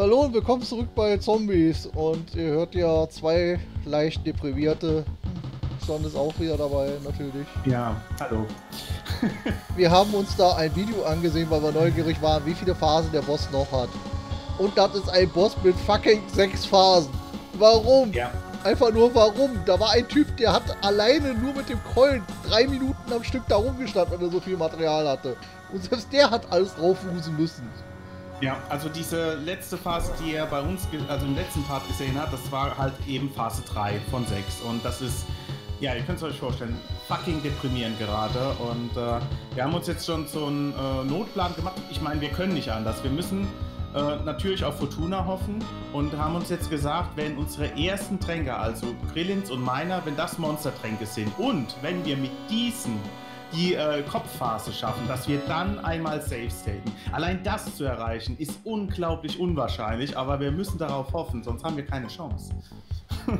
Hallo und willkommen zurück bei Zombies. Und ihr hört ja zwei leicht deprimierte. Son ist auch wieder dabei, natürlich. Ja, hallo. wir haben uns da ein Video angesehen, weil wir neugierig waren, wie viele Phasen der Boss noch hat. Und das ist ein Boss mit fucking sechs Phasen. Warum? Ja. Einfach nur warum? Da war ein Typ, der hat alleine nur mit dem Keulen drei Minuten am Stück da rumgestanden, weil er so viel Material hatte. Und selbst der hat alles drauffusen müssen. Ja, also diese letzte Phase, die er bei uns, also im letzten Part gesehen hat, das war halt eben Phase 3 von 6. Und das ist, ja, ihr könnt es euch vorstellen, fucking deprimierend gerade. Und äh, wir haben uns jetzt schon so einen äh, Notplan gemacht. Ich meine, wir können nicht anders. Wir müssen äh, natürlich auf Fortuna hoffen und haben uns jetzt gesagt, wenn unsere ersten Tränke, also Grillins und meiner, wenn das Monstertränke sind und wenn wir mit diesen die äh, Kopfphase schaffen, dass wir dann einmal safe staten. Allein das zu erreichen ist unglaublich unwahrscheinlich, aber wir müssen darauf hoffen, sonst haben wir keine Chance.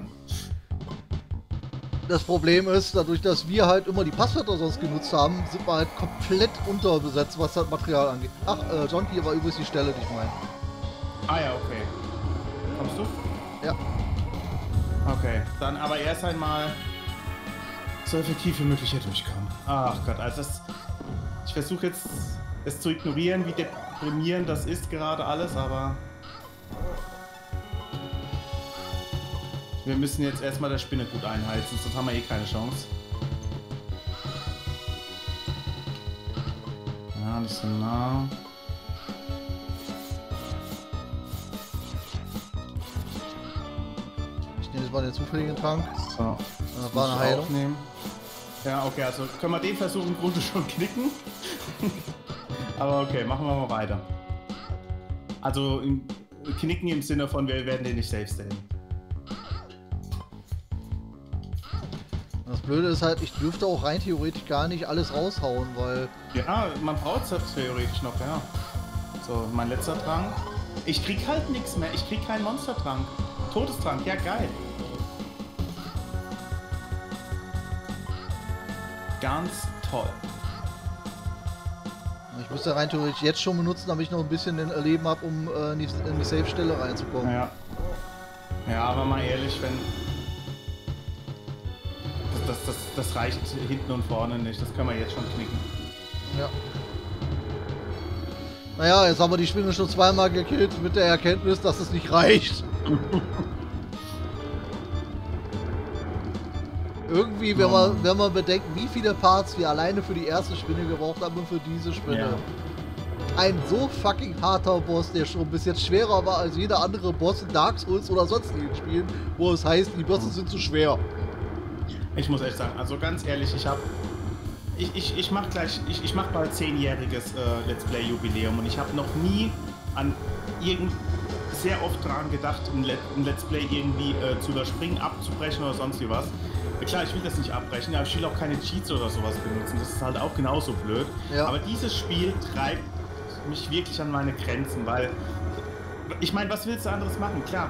das Problem ist, dadurch, dass wir halt immer die Passwörter sonst genutzt haben, sind wir halt komplett unterbesetzt, was das Material angeht. Ach, äh, John, hier war übrigens die Stelle, die ich meine. Ah ja, okay. Kommst du? Ja. Okay, dann aber erst einmal so effektiv wie möglich hier durchkommen. Ach Gott, also das. Ich versuche jetzt es zu ignorieren, wie deprimierend das ist gerade alles, aber. Wir müssen jetzt erstmal der Spinne gut einheizen, sonst haben wir eh keine Chance. Ja, nicht so nah. Nehme jetzt mal den zufälligen Trank. So. Das war eine Heilung. Aufnehmen. Ja, okay, also können wir den Versuch im Grunde schon knicken. Aber okay, machen wir mal weiter. Also knicken im Sinne von, wir werden den nicht safe stellen. Das Blöde ist halt, ich dürfte auch rein theoretisch gar nicht alles raushauen, weil... Ja, man braucht es halt theoretisch noch, ja. So, mein letzter Trank. Ich krieg halt nichts mehr, ich krieg keinen Monstertrank. Todestrank, ja geil. Ganz toll. Ich müsste rein theoretisch jetzt schon benutzen, damit ich noch ein bisschen den Erleben habe, um äh, in die, die Safe-Stelle reinzukommen. Ja. Ja, aber mal ehrlich, wenn. Das, das, das, das reicht hinten und vorne nicht. Das können wir jetzt schon knicken. Ja. Naja, jetzt haben wir die Spinne schon zweimal gekillt mit der Erkenntnis, dass es nicht reicht. Irgendwie, wenn man, wenn man bedenkt, wie viele Parts wir alleine für die erste Spinne gebraucht haben und für diese Spinne. Ja. Ein so fucking harter Boss, der schon bis jetzt schwerer war als jeder andere Boss in Dark Souls oder sonstigen Spielen, wo es heißt, die Bosse sind zu schwer. Ich muss echt sagen, also ganz ehrlich, ich habe ich, ich, ich mache gleich, ich, ich mache bald zehnjähriges äh, Let's Play Jubiläum und ich habe noch nie an irgend sehr oft dran gedacht, ein, Let, ein Let's Play irgendwie äh, zu überspringen, abzubrechen oder sonst wie was. Klar, ich will das nicht abbrechen, aber ich will auch keine Cheats oder sowas benutzen. Das ist halt auch genauso blöd. Ja. Aber dieses Spiel treibt mich wirklich an meine Grenzen, weil ich meine, was willst du anderes machen? Klar,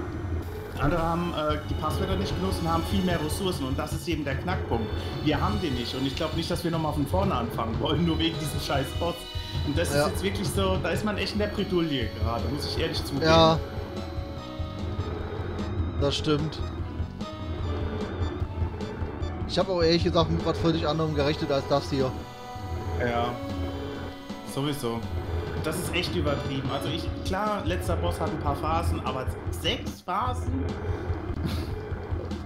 andere haben äh, die Passwörter nicht genutzt und haben viel mehr Ressourcen und das ist eben der Knackpunkt. Wir haben den nicht und ich glaube nicht, dass wir nochmal von vorne anfangen wollen, nur wegen diesen scheiß Bots. Und das ja. ist jetzt wirklich so, da ist man echt in der Bredouille gerade, muss ich ehrlich zugeben. Ja. Das stimmt. Ich habe aber ehrlich gesagt mit was völlig anderem gerechnet als das hier. Ja, sowieso. Das ist echt übertrieben. Also ich, klar, letzter Boss hat ein paar Phasen, aber sechs Phasen?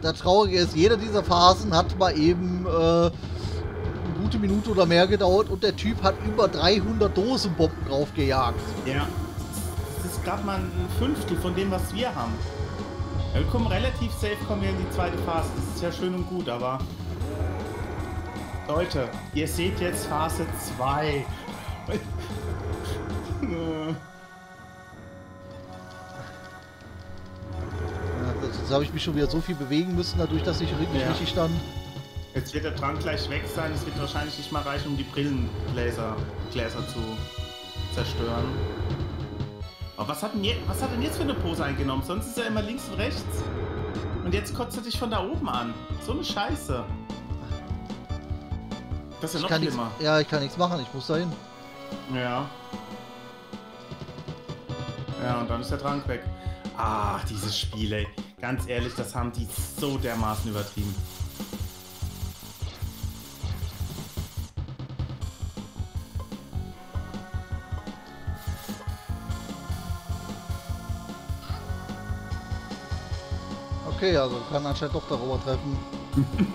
Das Traurige ist, jeder dieser Phasen hat mal eben äh, eine gute Minute oder mehr gedauert und der Typ hat über 300 Dosenbomben draufgejagt. Ja, das ist gerade mal ein Fünftel von dem, was wir haben. Wir kommen relativ safe kommen wir in die zweite Phase. Das ist ja schön und gut, aber... Leute, ihr seht jetzt Phase 2. Jetzt habe ich mich schon wieder so viel bewegen müssen, dadurch, dass ich nicht ja. richtig stand. Jetzt wird der Trank gleich weg sein. Es wird wahrscheinlich nicht mal reichen, um die Brillengläser Gläser zu zerstören. Aber was hat, denn jetzt, was hat denn jetzt für eine Pose eingenommen? Sonst ist er immer links und rechts. Und jetzt kotzt er dich von da oben an. So eine Scheiße. Das ist ja noch schlimmer. ja, ich kann nichts machen. Ich muss da hin. Ja. Ja, und dann ist der Trank weg. Ah, dieses Spiel, ey. Ganz ehrlich, das haben die so dermaßen übertrieben. Okay, also kann anscheinend doch darüber treffen.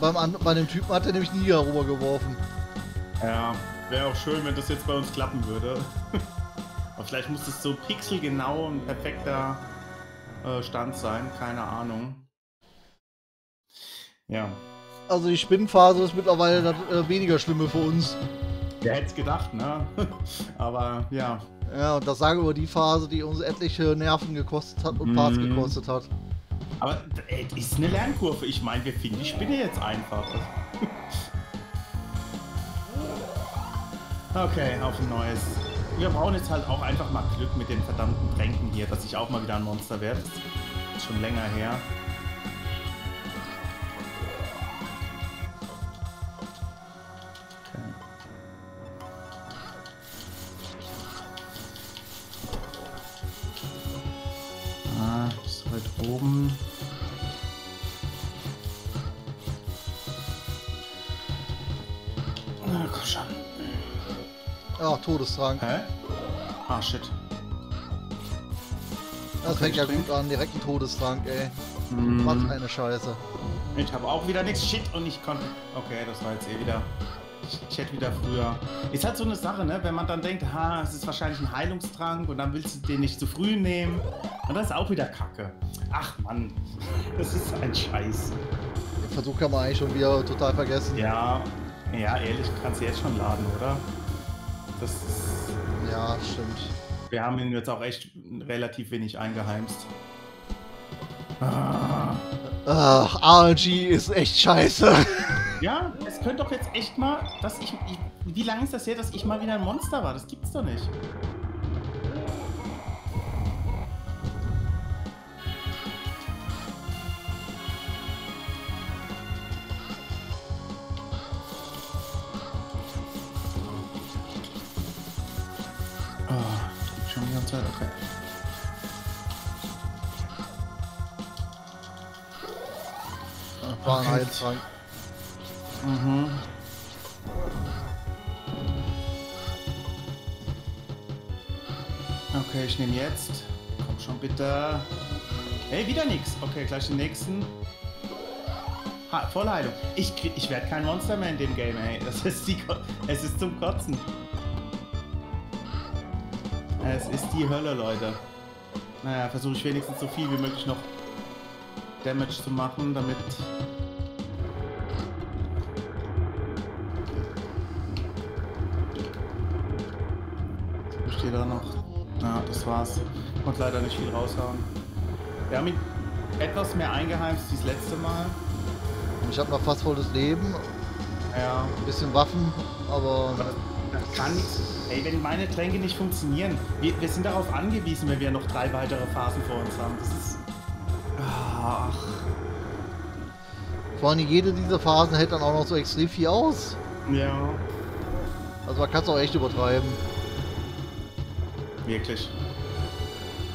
Beim an, bei dem Typen hat er nämlich nie darüber geworfen. Ja, wäre auch schön, wenn das jetzt bei uns klappen würde. Aber vielleicht muss es so pixelgenau und perfekter äh, Stand sein, keine Ahnung. Ja. Also die Spinnenphase ist mittlerweile das äh, weniger schlimme für uns. Wer hätte es gedacht, ne? Aber ja. Ja, und das sage über die Phase, die uns etliche Nerven gekostet hat und Parts mm. gekostet hat. Aber ey, ist eine Lernkurve. Ich meine, wir finden die Spinne jetzt einfach. okay, auf ein neues. Wir brauchen jetzt halt auch einfach mal Glück mit den verdammten Tränken hier, dass ich auch mal wieder ein Monster werde. Das ist schon länger her. Todestrank. Hä? Ah, shit. Das fängt ja gut an, direkt ein Todestrank, ey. Mm. Was eine Scheiße. Ich habe auch wieder nichts Shit und ich konnte. Okay, das war jetzt eh wieder. Ich, hätte wieder früher. Ist halt so eine Sache, ne? Wenn man dann denkt, ha, es ist wahrscheinlich ein Heilungstrank und dann willst du den nicht zu früh nehmen. Und das ist auch wieder Kacke. Ach Mann, das ist ein Scheiß. Den Versuch kann man eigentlich schon wieder total vergessen. Ja, ja, ehrlich, kannst du jetzt schon laden, oder? Das ist. Ja, stimmt. Wir haben ihn jetzt auch echt relativ wenig eingeheimst. Ah. Ach, RNG ist echt scheiße. Ja, es könnte doch jetzt echt mal, dass ich, ich. Wie lange ist das her, dass ich mal wieder ein Monster war? Das gibt's doch nicht. Heiltrank. Mhm. Okay, ich nehme jetzt. Komm schon bitte. Hey, wieder nichts. Okay, gleich den nächsten. Ha, Vollheilung. Ich, ich werde kein Monster mehr in dem Game, ey. Das ist die, es ist zum Kotzen. Es ist die Hölle, Leute. Naja, versuche ich wenigstens so viel wie möglich noch Damage zu machen, damit... Da noch. Ja, das war's. Konnte leider nicht viel raushauen. Wir haben ihn etwas mehr eingeheimst wie das letzte Mal. Ich habe noch fast volles Leben. Ja. Ein bisschen Waffen, aber... Das kann nichts. Ey, wenn meine Tränke nicht funktionieren, wir, wir, sind darauf angewiesen, wenn wir noch drei weitere Phasen vor uns haben. Das ist. Ach. Vor allem jede dieser Phasen hält dann auch noch so extrem viel aus. Ja. Also man kann es auch echt übertreiben. Wirklich.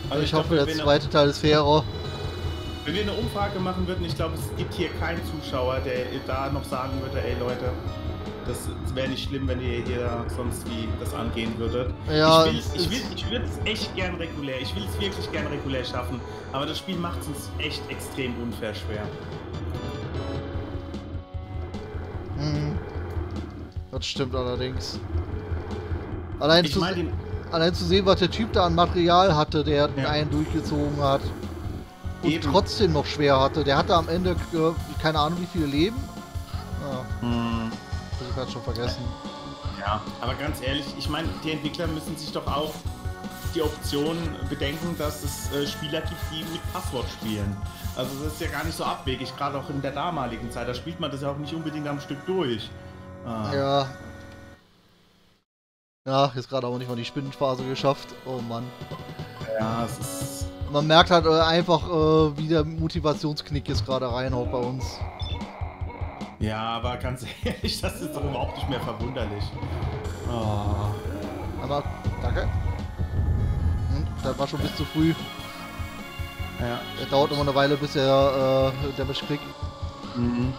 Also ich, ich hoffe, glaub, der zweite Teil ist fairer. Wenn wir eine Umfrage machen würden, ich glaube, es gibt hier keinen Zuschauer, der da noch sagen würde, ey Leute, das wäre nicht schlimm, wenn ihr hier sonst wie das angehen würdet. Ja, ich, will, ich, will, ich würde es echt gern regulär. Ich will es wirklich gern regulär schaffen. Aber das Spiel macht es uns echt extrem unfair schwer. Hm. Das stimmt allerdings. Allein, zu, mein, allein zu sehen, was der Typ da an Material hatte, der ja. einen durchgezogen hat. Und Eben. trotzdem noch schwer hatte. Der hatte am Ende äh, keine Ahnung wie viele Leben. Ja. Hm ich gerade schon vergessen. Ja, aber ganz ehrlich, ich meine, die Entwickler müssen sich doch auch die Option bedenken, dass es äh, Spieler gibt, die mit Passwort spielen. Also das ist ja gar nicht so abwegig, gerade auch in der damaligen Zeit. Da spielt man das ja auch nicht unbedingt am Stück durch. Ah. Ja. Ja, jetzt gerade auch nicht mal die Spinnenphase geschafft. Oh Mann. Ja, es ist. Man merkt halt äh, einfach, äh, wie der Motivationsknick jetzt gerade reinhaut bei uns. Ja, aber ganz ehrlich, das ist doch überhaupt nicht mehr verwunderlich. Oh. Aber, danke. Hm, das war schon bis zu früh. Ja. Es dauert immer eine Weile, bis er äh, Damage kriegt. Mhm.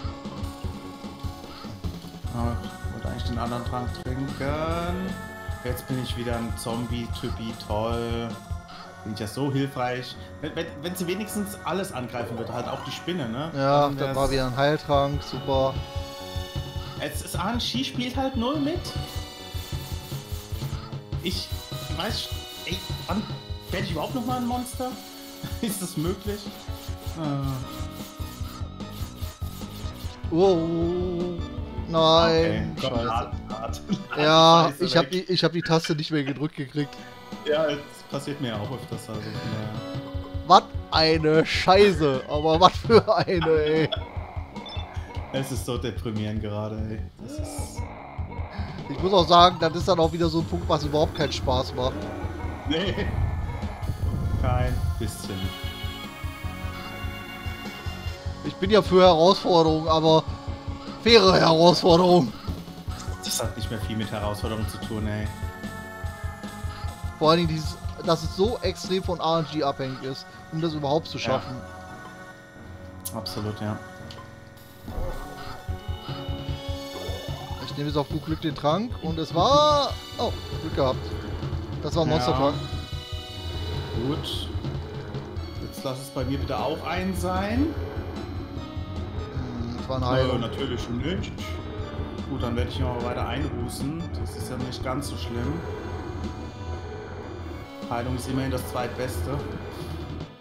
Ich wollte eigentlich den anderen Trank trinken. Jetzt bin ich wieder ein Zombie-Typi, toll. Bin ich ja so hilfreich. Wenn, wenn, wenn, sie wenigstens alles angreifen würde, halt auch die Spinne, ne? Ja, dann, war wieder ein Heiltrank, super. Es ist Anchi spielt halt null mit. Ich weiß, ey, wann werde ich überhaupt noch mal ein Monster? ist das möglich? Ah. Oh, nein. Okay. Scheiße. Hart. Ja, ich habe die, hab die Taste nicht mehr gedrückt gekriegt. Ja, das passiert mir auch öfters. Also, ja. Was eine Scheiße, aber was für eine, ey. Es ist so deprimierend gerade, ey. Ich muss auch sagen, das ist dann auch wieder so ein Punkt, was überhaupt keinen Spaß macht. Nee. Kein bisschen. Ich bin ja für Herausforderungen, aber faire Herausforderungen. Das hat nicht mehr viel mit Herausforderungen zu tun, ey. Vor allen Dingen, dieses, dass es so extrem von RNG abhängig ist, um das überhaupt zu schaffen. Ja. Absolut, ja. Ich nehme jetzt auf gut Glück den Trank und es war... Oh, Glück gehabt. Das war ein Monstertrank. Ja. Gut. Jetzt lass es bei mir bitte auch ein sein war eine Heilung. Ja, natürlich nicht. Gut, dann werde ich noch weiter einrußen. Das ist ja nicht ganz so schlimm. Heilung ist immerhin das zweitbeste.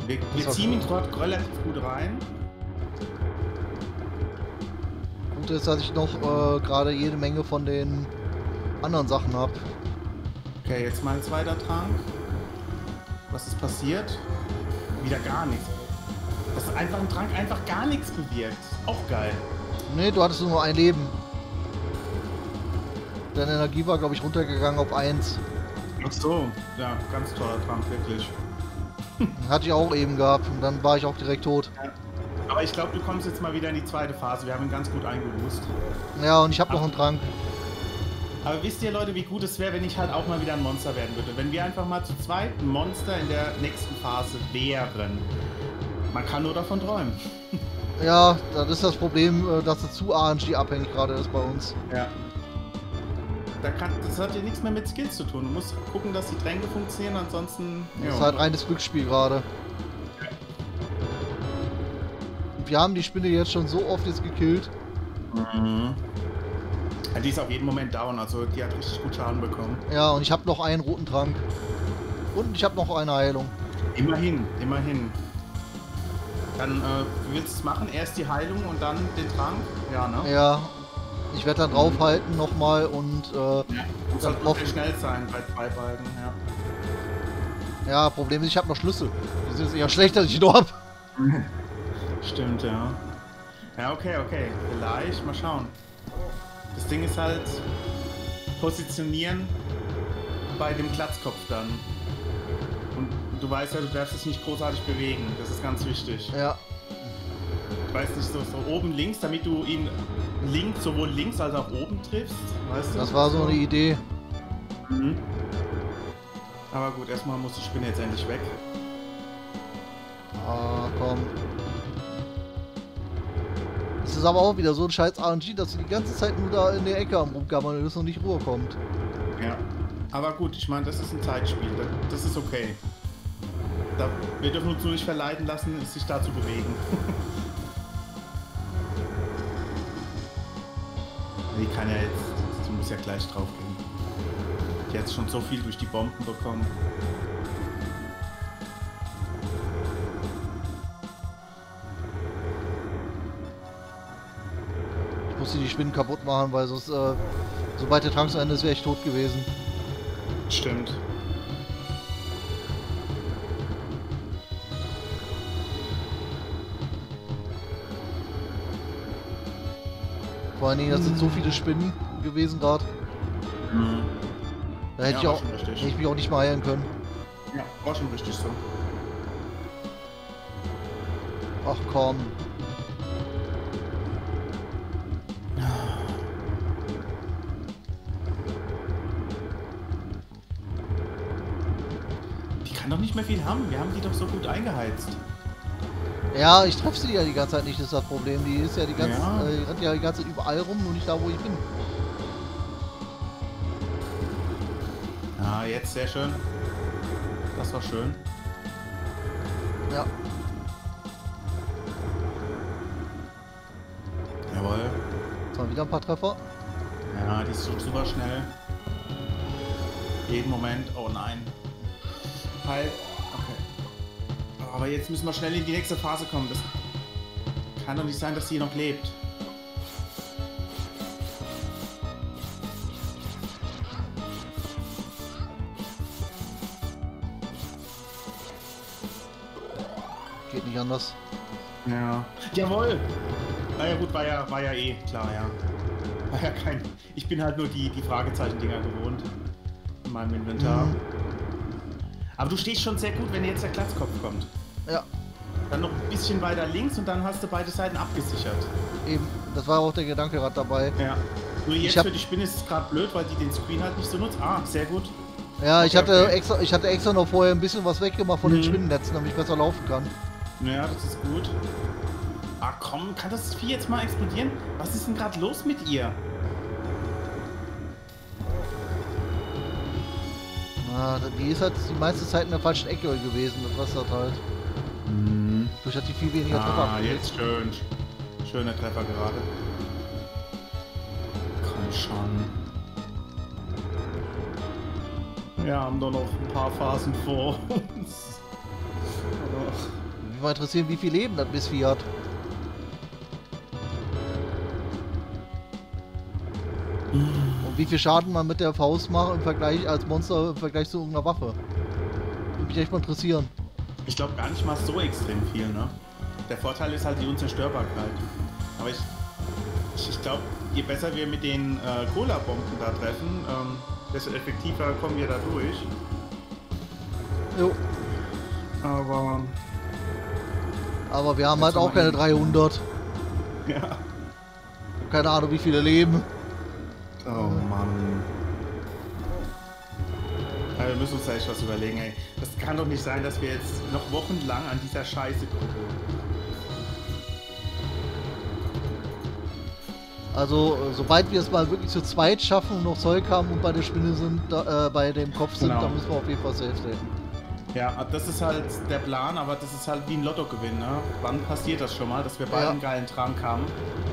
Wir, wir ziehen ihn dort relativ gut rein. Gut ist, dass ich noch äh, gerade jede Menge von den anderen Sachen habe. Okay, jetzt mein zweiter Trank. Was ist passiert? Wieder gar nichts. Dass einfach ein Trank einfach gar nichts bewirkt. Auch geil. Nee, du hattest nur ein Leben. Deine Energie war, glaube ich, runtergegangen auf 1. Ach so, ja, ganz toller Trank, wirklich. Hatte ich auch eben gehabt und dann war ich auch direkt tot. Ja. Aber ich glaube, du kommst jetzt mal wieder in die zweite Phase. Wir haben ihn ganz gut eingelöst. Ja, und ich habe noch einen Trank. Aber wisst ihr, Leute, wie gut es wäre, wenn ich halt auch mal wieder ein Monster werden würde? Wenn wir einfach mal zu zweit ein Monster in der nächsten Phase wären. Man kann nur davon träumen. Ja, das ist das Problem, äh, dass es zu RNG-abhängig gerade ist bei uns. Ja. Da kann, das hat ja nichts mehr mit Skills zu tun. Du musst gucken, dass die Tränke funktionieren, ansonsten. Das ist halt reines Glücksspiel gerade. Wir haben die Spinne jetzt schon so oft jetzt gekillt. Mhm. Die ist auf jeden Moment down, also die hat richtig gut Schaden bekommen. Ja, und ich habe noch einen roten Trank. Und ich habe noch eine Heilung. Immerhin, immerhin. Dann, äh, willst du es machen? Erst die Heilung und dann den Trank? Ja, ne? Ja. Ich werde dann draufhalten nochmal und, äh... Ja, muss halt schnell sein bei zwei Balken, ja. Ja, Problem ist, ich habe noch Schlüssel. Das ist eher schlecht, dass ich nur hab. Stimmt, ja. Ja, okay, okay. Vielleicht, mal schauen. Das Ding ist halt positionieren bei dem Glatzkopf dann. Und du weißt ja, du darfst es nicht großartig bewegen. Das ist ganz wichtig. Ja. Weiß nicht, so, so oben links, damit du ihn links, sowohl links als auch oben triffst. Weißt du? Das war so eine Idee. Mhm. Aber gut, erstmal muss die Spinne jetzt endlich weg. Ah, komm. Es ist aber auch wieder so ein scheiß RNG, dass du die ganze Zeit nur da in der Ecke am rumgammern und es noch nicht Ruhe kommt. Ja. Aber gut, ich meine, das ist ein Zeitspiel. Das ist okay. Da, wir dürfen uns nur nicht verleiten lassen, sich da zu bewegen. die kann ja jetzt, sie muss ja gleich drauf gehen. Die hat schon so viel durch die Bomben bekommen. Ich muss die Spinnen kaputt machen, weil sonst, äh, sobald der Trank zu Ende ist, wäre ich tot gewesen. Stimmt. Vor allen Dingen, das sind so viele Spinnen gewesen gerade. Mhm. Da hätte, ja, ich auch, hätte ich mich auch nicht mal heilen können. Ja, war schon richtig so. Ach komm. kann doch nicht mehr viel haben. Wir haben die doch so gut eingeheizt. Ja, ich treffe sie ja die ganze Zeit nicht, ist das Problem. Die ist ja die ganze, Ja. äh, die rennt ja die ganze Zeit überall rum, nur nicht da, wo ich bin. Ah, jetzt sehr schön. Das war schön. Ja. Jawohl. Jetzt mal wieder ein paar Treffer. Ja, die ist so super schnell. Jeden Moment. Oh nein. Halt. Aber jetzt müssen wir schnell in die nächste Phase kommen. Das kann doch nicht sein, dass sie noch lebt. Geht nicht anders. Ja. Jawohl! Na ja gut, war ja, war ja eh klar, ja. War ja kein. Ich bin halt nur die, die Fragezeichen-Dinger gewohnt. In meinem Inventar. Mhm. Aber du stehst schon sehr gut, wenn jetzt der Glatzkopf kommt. Ja, Dann noch ein bisschen weiter links und dann hast du beide Seiten abgesichert. eben. Das war auch der Gedanke gerade dabei. Ja. Nur jetzt Ich hab- für die Spinne ist es gerade blöd, weil die den Screen halt nicht so nutzt. Ah, sehr gut. Ja, ich Okay, hatte okay. extra, ich hatte extra noch vorher ein bisschen was weggemacht von Mhm. den Spinnennetzen, damit ich besser laufen kann. Ja, das ist gut. Ah komm, kann das Vieh jetzt mal explodieren? Was ist denn gerade los mit ihr? Na, die ist halt die meiste Zeit in der falschen Ecke gewesen, das was das halt. Durch hat die viel weniger Treffer Ah, jetzt schön. Schöner Treffer gerade. Komm schon. Wir haben doch noch ein paar Phasen vor uns. Mich mal interessieren, wie viel Leben das Missvieh hat. Und wie viel Schaden man mit der Faust macht im Vergleich als Monster im Vergleich zu irgendeiner Waffe. Würde mich echt mal interessieren. Ich glaube gar nicht mal so extrem viel, ne? Der Vorteil ist halt die Unzerstörbarkeit. Aber ich, ich, ich glaube, je besser wir mit den äh, Cola-Bomben da treffen, ähm, desto effektiver kommen wir da durch. Jo. Aber Aber wir haben halt auch keine ihn. 300. ja. Keine Ahnung, wie viele leben. Oh Mann. Wir müssen uns da echt was überlegen, ey. Das kann doch nicht sein, dass wir jetzt noch wochenlang an dieser Scheiße gucken. Also, äh, sobald wir es mal wirklich zu zweit schaffen und noch Zeug haben und bei der Spinne sind, da, äh, bei dem Kopf sind, Genau. dann müssen wir auf jeden Fall safe treten. Ja, das ist halt der Plan, aber das ist halt wie ein Lottogewinn, ne? Wann passiert das schon mal, dass wir beide Ja. einen geilen Trank haben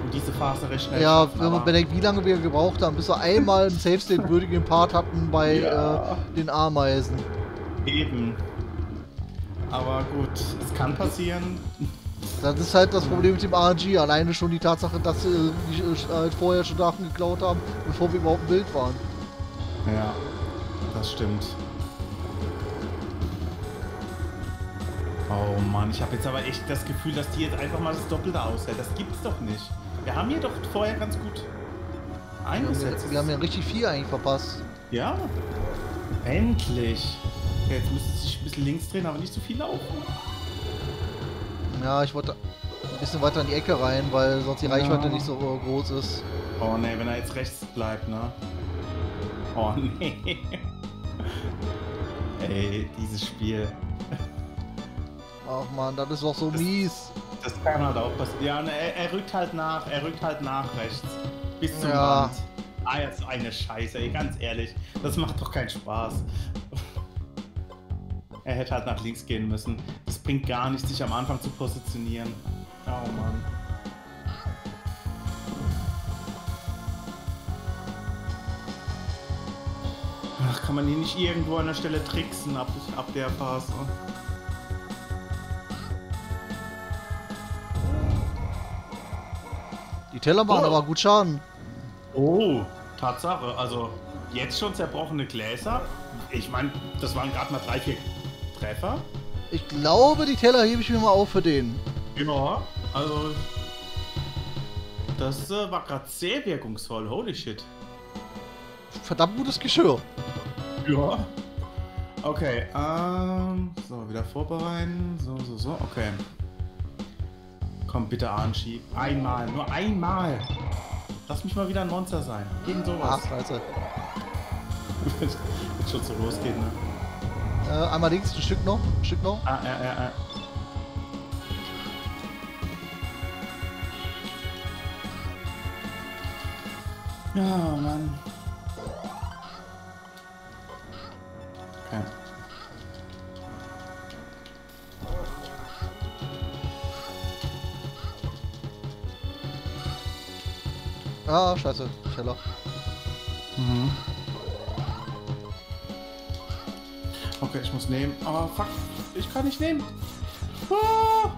und diese Phase recht schnell Ja, schaffen, wenn man bedenkt, wie lange wir gebraucht haben, bis wir einmal einen Safe State würdigen Part hatten bei Ja. äh, den Ameisen. Eben. Aber gut, es kann passieren. Das ist halt das Problem mit dem RNG. Alleine schon die Tatsache, dass sie die, äh, halt vorher schon Daten geklaut haben, bevor wir überhaupt im Bild waren. Ja, das stimmt. Oh Mann, ich habe jetzt aber echt das Gefühl, dass die jetzt einfach mal das Doppelte aushält. Das gibt's doch nicht. Wir haben hier doch vorher ganz gut eingesetzt. wir haben ja richtig viel eigentlich verpasst. Ja. Endlich. Okay, jetzt müsste sich ein bisschen links drehen, aber nicht so viel laufen. Ja, ich wollte ein bisschen weiter in die Ecke rein, weil sonst die Ja. Reichweite nicht so groß ist. Oh ne, wenn er jetzt rechts bleibt, ne? Oh nee. Ey, dieses Spiel. Ach man, das ist doch so Das- mies. Das kann halt auch passieren. Ja, ne, er, er rückt halt nach, er rückt halt nach rechts. Bis zum Ja. Rand. Ah, jetzt eine Scheiße, ey, ganz ehrlich. Das macht doch keinen Spaß. er hätte halt nach links gehen müssen. Das bringt gar nichts, sich am Anfang zu positionieren. Oh Mann. Ach, kann man hier nicht irgendwo an der Stelle tricksen ab, ab der Phase? Die Teller machen Oh. aber gut Schaden. Oh, Tatsache. Also jetzt schon zerbrochene Gläser. Ich meine, das waren gerade mal drei, vier Treffer. Ich glaube, die Teller hebe ich mir mal auf für den. Ja, also das äh, war gerade sehr wirkungsvoll. Holy shit. Verdammt gutes Geschirr. Ja. Okay, ähm, so, wieder vorbereiten. So, so, so, okay. Komm, bitte anschieb. Einmal, nur einmal. Lass mich mal wieder ein Monster sein. Ach, sowas. scheiße. Wenn schon so losgeht, ne? Äh, einmal links, ein Stück noch, ein Stück noch. Ah, ja, ja, ja. Ja, Mann. Ah, scheiße, schneller. Mhm. Okay, ich muss nehmen. Aber fuck, ich kann nicht nehmen. Ah!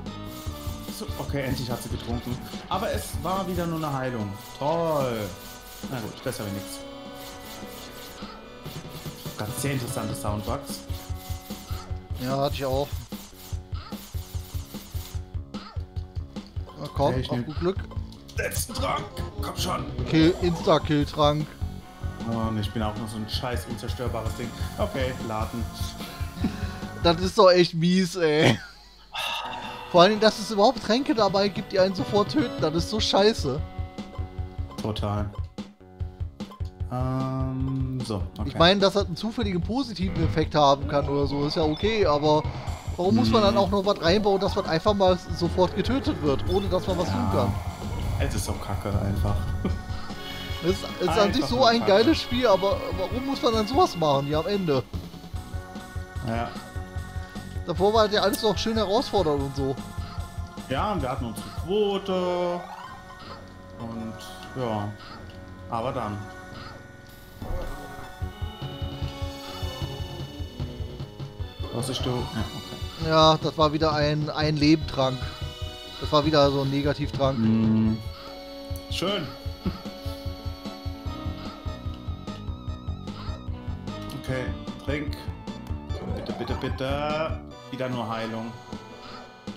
So, okay, endlich hat sie getrunken. Aber es war wieder nur eine Heilung. Toll. Na gut, besser wie nichts. Ganz sehr interessante Soundbugs. Ja, hatte ich auch. Na komm, Okay, ich auf nehm- gut Glück. Letzten Trank. Komm schon. Kill, Insta-Kill-Trank. Oh, und ich bin auch noch so ein scheiß unzerstörbares Ding. Okay, laden. Das ist doch echt mies, ey. Vor allem, dass es überhaupt Tränke dabei gibt, die einen sofort töten. Das ist so scheiße. Total. Ähm, so, okay. Ich meine, dass das einen zufälligen positiven Effekt haben kann oder so, ist ja okay, aber warum muss man dann Mhm. auch noch was reinbauen, dass man einfach mal sofort getötet wird, ohne dass man was tun Ja. kann? Es ist so kacke einfach. Es ist, es ist an sich so ein Kacke. geiles Spiel, aber warum muss man dann sowas machen, ja am Ende? Ja. Davor war ja alles noch schön herausfordernd und so. Ja, und wir hatten unsere Quote. Und ja. Aber dann. Was ist du? Ja, okay. Ja, das war wieder ein, ein Lebentrank. Das war wieder so ein Negativtrank. Mm. Schön. Okay, trink. Bitte, bitte, bitte. Wieder nur Heilung.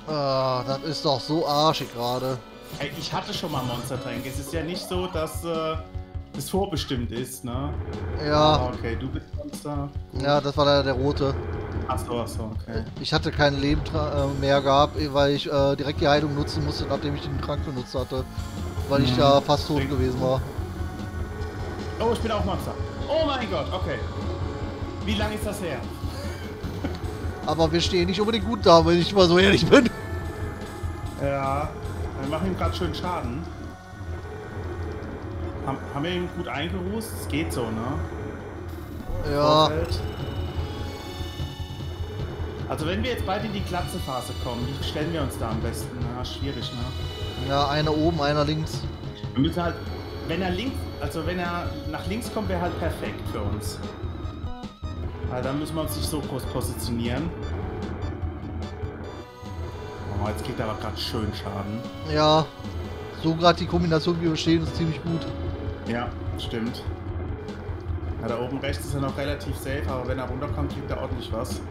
Ah, das ist doch so arschig gerade. Ey, ich hatte schon mal Monstertränke. Es ist ja nicht so, dass äh, das vorbestimmt ist, ne? Ja, Ah, okay, du bist Monster. Ja, das war leider der rote. Achso, achso, okay. Ich hatte kein Leben äh, mehr gehabt, eh, weil ich äh, direkt die Heilung nutzen musste, nachdem ich den Trank benutzt hatte. Weil ich Mhm. da fast tot gewesen war. Oh, ich bin auch Monster. Oh mein Gott, okay. Wie lange ist das her? Aber wir stehen nicht unbedingt gut da, wenn ich mal so ehrlich bin. Ja, wir machen ihm gerade schön Schaden. Haben, haben wir ihn gut eingerußt? Es geht so, ne? Ja, Vorfeld. Also wenn wir jetzt beide in die Glatze-Phase kommen, wie stellen wir uns da am besten? Na, schwierig, ne? ja, einer oben, einer links. Wir müssen halt, wenn er links, also wenn er nach links kommt, wäre halt perfekt für uns. Weil dann müssen wir uns nicht so groß positionieren. Oh, jetzt kriegt er aber gerade schön Schaden. Ja, so gerade die Kombination, wie wir stehen, ist ziemlich gut. Ja, stimmt. Ja, da oben rechts ist er noch relativ safe, aber wenn er runterkommt, kriegt er ordentlich was.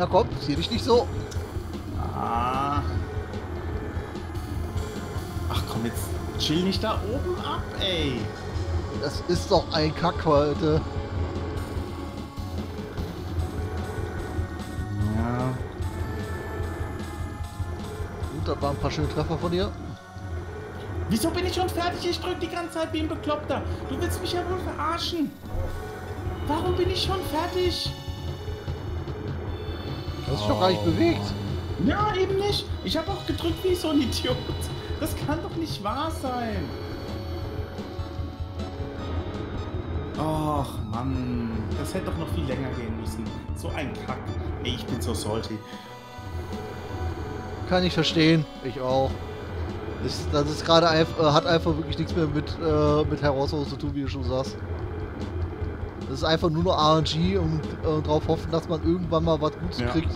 Na komm, zieh dich nicht so. Ah. Ach komm, jetzt chill nicht da oben ab, ey. Das ist doch ein Kack heute. Ja. Gut, das waren ein paar schöne Treffer von dir. Wieso bin ich schon fertig? Ich drück die ganze Zeit wie ein Bekloppter. Du willst mich ja wohl verarschen. Warum bin ich schon fertig? Du hast dich doch gar nicht bewegt. Ja, eben nicht. Ich habe auch gedrückt wie so ein Idiot. Das kann doch nicht wahr sein. Ach, Mann. Das hätte doch noch viel länger gehen müssen. So ein Kack. Ey, ich bin so salty. Kann ich verstehen. Ich auch. Das, das ist gerade einfach, äh, hat einfach wirklich nichts mehr mit, äh, mit Herausforderungen zu tun, wie du schon sagst. Das ist einfach nur noch RNG und äh, darauf hoffen, dass man irgendwann mal was Gutes Ja. kriegt.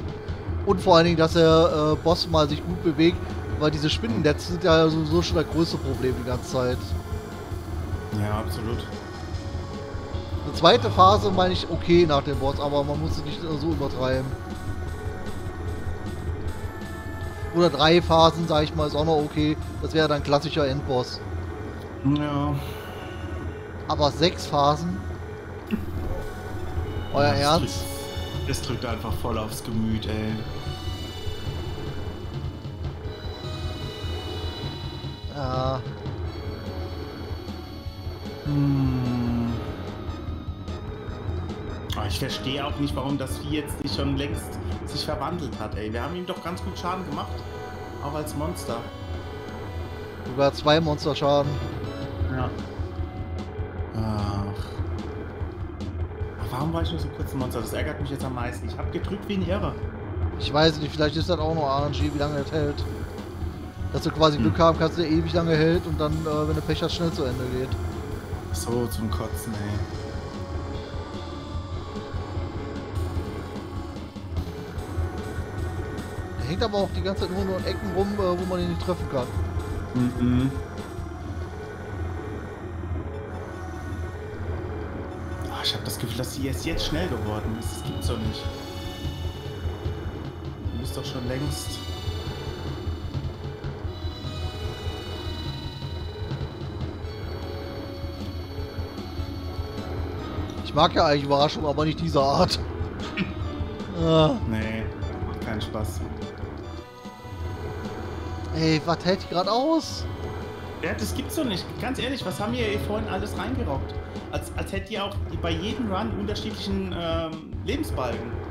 Und vor allen Dingen, dass der äh, Boss mal sich gut bewegt, weil diese Spinnennetze sind ja sowieso schon das größte Problem die ganze Zeit. Ja, absolut. Eine zweite Phase meine ich okay nach dem Boss, aber man muss es nicht so übertreiben. Oder drei Phasen, sage ich mal, ist auch noch okay. Das wäre dann klassischer Endboss. Ja. Aber sechs Phasen? Euer Das Ernst? drückt- Das drückt einfach voll aufs Gemüt, ey. Ja, Hm. Oh, ich verstehe auch nicht, warum das Vieh jetzt nicht schon längst sich verwandelt hat, ey. Wir haben ihm doch ganz gut Schaden gemacht. Auch als Monster. Sogar zwei Monster Schaden. Ja. Ach. Warum war ich nur so kurz ein Monster? Das ärgert mich jetzt am meisten. Ich hab gedrückt wie ein Irre. Ich weiß nicht, vielleicht ist das auch nur RNG, wie lange das hält. Dass du quasi Glück hm. haben kannst, der ewig lange hält und dann, äh, wenn du Pech hast, schnell zu Ende geht. So, zum Kotzen, ey. Der hängt aber auch die ganze Zeit nur, in Ecken rum, äh, wo man ihn nicht treffen kann. Mhm. Oh, das Gefühl, dass sie erst jetzt schnell geworden ist. Das gibt's doch nicht. Du bist doch schon längst Ich mag ja eigentlich Überraschungen, aber nicht dieser Art. ah. Nee, macht keinen Spaß. Ey, was hält die gerade aus? Ja, das gibt's doch nicht. Ganz ehrlich, was haben wir hier vorhin alles reingerockt? Als, als hätte ihr auch bei jedem Run unterschiedlichen ähm, Lebensbalken.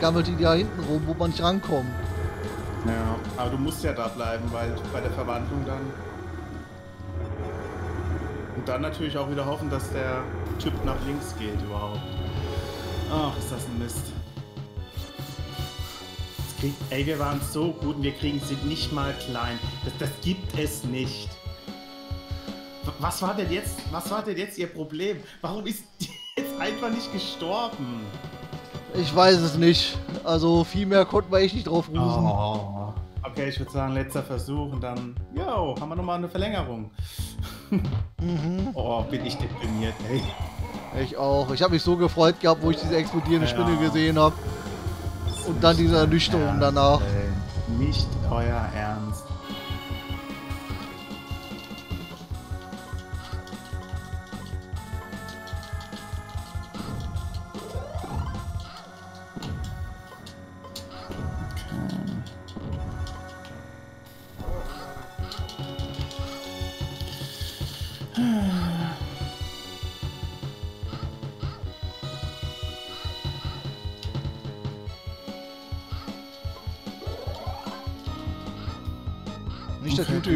gammelt die da hinten rum, wo man nicht rankommt. Ja, aber du musst ja da bleiben, weil bei der Verwandlung dann. Und dann natürlich auch wieder hoffen, dass der Typ nach links geht überhaupt. Ach, ist das ein Mist. Krieg, ey, wir waren so gut und wir kriegen sie nicht mal klein. Das, das gibt es nicht. Was war denn jetzt, was war denn jetzt ihr Problem? Warum ist die jetzt einfach nicht gestorben? Ich weiß es nicht. Also viel mehr konnten wir echt nicht drauf rufen. Oh. Okay, ich würde sagen, letzter Versuch und dann, yo, haben wir nochmal eine Verlängerung. mhm. Oh, bin ich deprimiert, ey. Ich auch. Ich habe mich so gefreut gehabt, wo ich diese explodierende ja. Spinne gesehen habe. Und dann diese Ernüchterung danach. Ey. Nicht euer Ernst.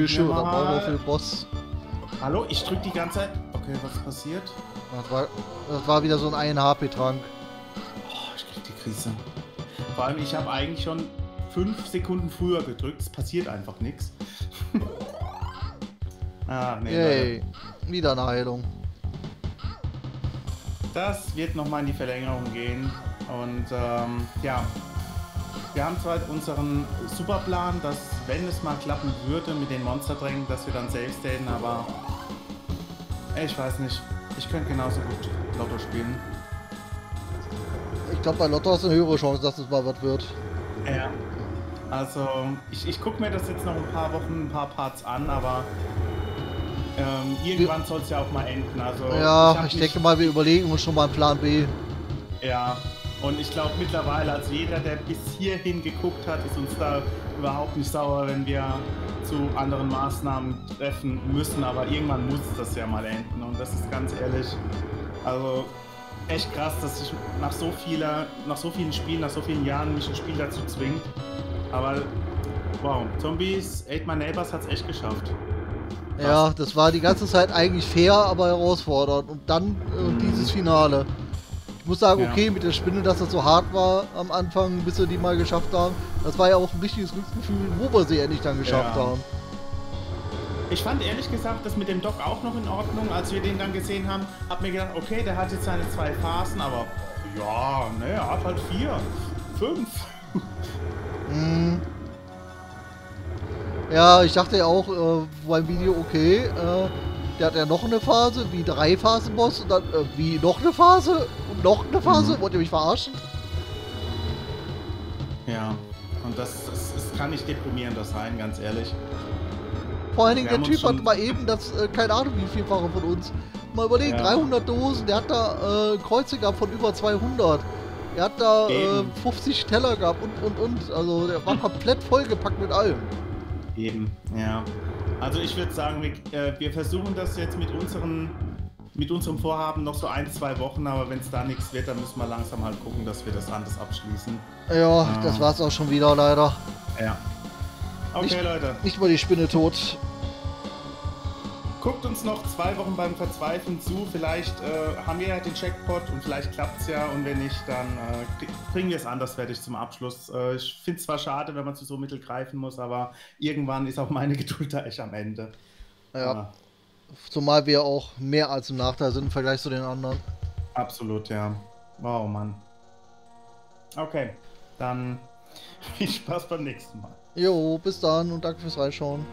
Für den Boss. Hallo, ich drück die ganze Zeit. Okay, was passiert? Das war, das war wieder so ein 1 HP-Trank. Oh, ich krieg die Krise. Vor allem, ich habe eigentlich schon 5 Sekunden früher gedrückt. Es passiert einfach nichts. ah, nee, Yay. Wieder eine Heilung. Das wird nochmal in die Verlängerung gehen. Und ähm, ja, wir haben zwar unseren Superplan, dass wenn es mal klappen würde mit den Monsterdrängen, dass wir dann safe staten, aber ich weiß nicht. Ich könnte genauso gut Lotto spielen. Ich glaube, bei Lotto hast du eine höhere Chance, dass es mal was wird. Ja. Also, ich, ich gucke mir das jetzt noch ein paar Wochen, ein paar Parts an, aber ähm, irgendwann soll es ja auch mal enden. Also, ja, ich, ich denke mal, wir überlegen uns schon mal einen Plan B. Ja, und ich glaube mittlerweile, also jeder, der bis hierhin geguckt hat, ist uns da überhaupt nicht sauer, wenn wir zu anderen Maßnahmen treffen müssen. Aber irgendwann muss das ja mal enden. Und das ist ganz ehrlich, also echt krass, dass sich nach so vieler, nach so vielen Spielen, nach so vielen Jahren mich ein Spiel dazu zwingt. Aber wow, Zombies, Ate My Neighbors hat es echt geschafft. Ja, das war die ganze Zeit eigentlich fair, aber herausfordernd. Und dann äh, dieses Finale muss sagen, ja. okay, mit der Spinne, dass das so hart war am Anfang, bis wir die mal geschafft haben. Das war ja auch ein richtiges Glücksgefühl, wo wir sie endlich dann geschafft ja. haben. Ich fand ehrlich gesagt das mit dem Doc auch noch in Ordnung, als wir den dann gesehen haben. Hab mir gedacht, okay, der hat jetzt seine zwei Phasen, aber ja, ne, er hat halt vier, fünf. mm. Ja, ich dachte ja auch äh, beim Video, okay, äh, der hat ja noch eine Phase, wie drei Phasen-Boss und dann äh, wie noch eine Phase noch eine Phase? Mhm. Wollt ihr mich verarschen? Ja, und das, das, das kann nicht deprimierender sein, ganz ehrlich. Vor allen Dingen, der Typ hat mal eben das, äh, keine Ahnung wie vielfache von uns, Mal überlegen, ja. 300 Dosen, der hat da äh, Kreuze gehabt von über 200. Er hat da äh, 50 Teller gehabt und und und. Also der war komplett vollgepackt mit allem. Eben, ja. Also ich würde sagen, wir, äh, wir versuchen das jetzt mit unseren mit unserem Vorhaben noch so ein, zwei Wochen, aber wenn es da nichts wird, dann müssen wir langsam halt gucken, dass wir das anders abschließen. Ja, ah. das war's auch schon wieder leider. Ja. Okay, nicht, Leute. Nicht mal die Spinne tot. Guckt uns noch zwei Wochen beim Verzweifeln zu. Vielleicht äh, haben wir ja den Checkpot und vielleicht klappt es ja. Und wenn nicht, dann äh, bringen wir es anders fertig zum Abschluss. Äh, ich finde es zwar schade, wenn man zu so Mittel greifen muss, aber irgendwann ist auch meine Geduld da echt am Ende. Ja. Zumal wir auch mehr als im Nachteil sind im Vergleich zu den anderen. Absolut, ja. Wow, Mann. Okay, dann viel Spaß beim nächsten Mal. Jo, bis dann und danke fürs Reinschauen.